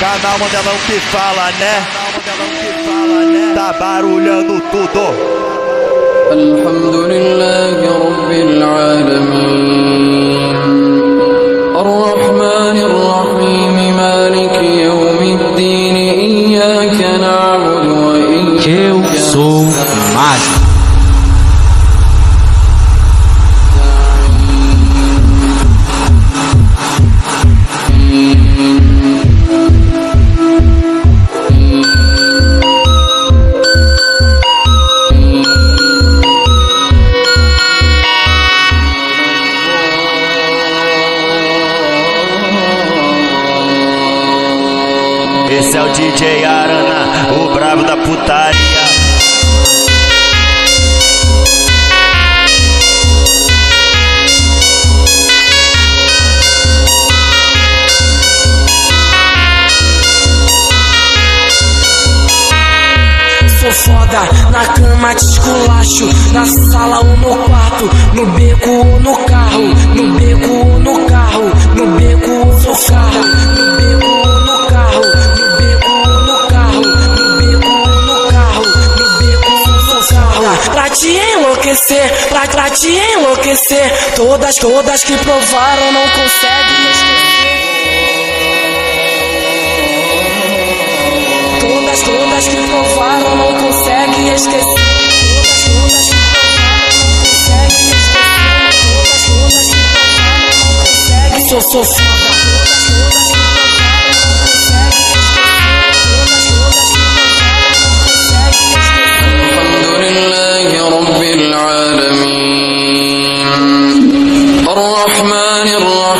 Canal Mandelão que fala, né? Tá barulhando tudo. الحمد لله رب العالمين الرحمن الرحيم مالك يوم الدين إياك نعبد وإياك Eu sou mágico. Esse é o DJ Arana, o brabo da putaria. Sou foda, na cama te esculacho Na sala ou no quarto No beco ou no carro No beco ou no carro No beco ou no carro te enlouquecer Pra, pra te enlouquecer. Todas, todas que provaram não conseguem esquecer. Todas, todas que provaram não conseguem esquecer. Todas, todas que